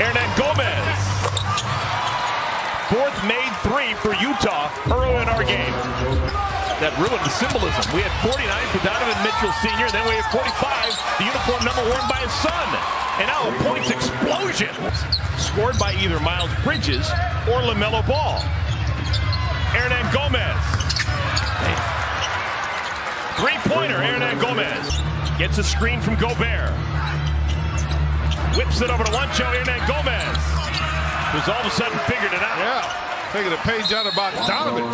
Hernangomez. Fourth made three for Utah early in our game. That ruined the symbolism. We had 49 for Donovan Mitchell Sr., then we had 45, the uniform number worn by his son. And now a points explosion. Scored by either Miles Bridges or LaMelo Ball. Hernangomez. Three-pointer, Hernangomez. Gets a screen from Gobert. Whips it over to Juancho Hernangomez. Who's all of a sudden figured it out. Yeah, taking a page out about Donovan.